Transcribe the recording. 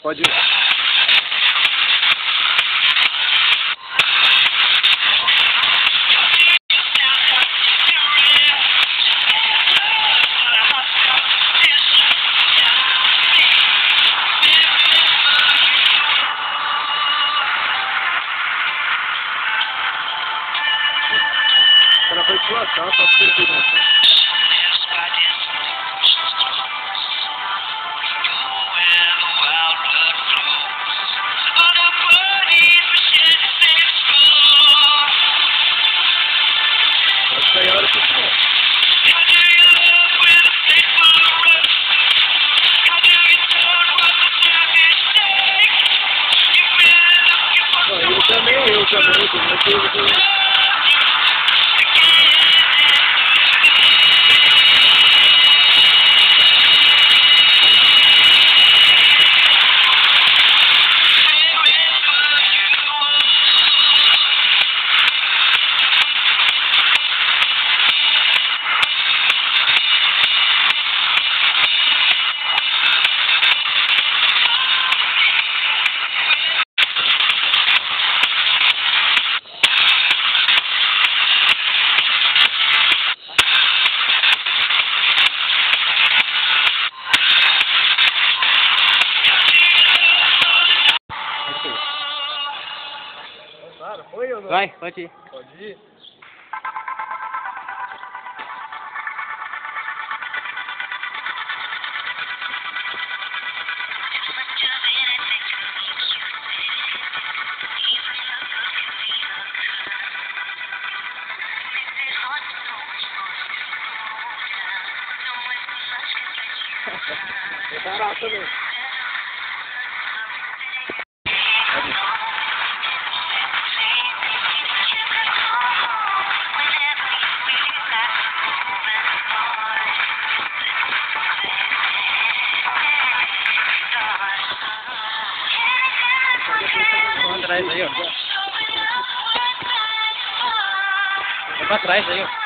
pode ir. Ela foi sua só que Thank you. Não? Vai, pode ir. Pode ir? É barato atrás aí, ó. Vai pra trás aí, ó.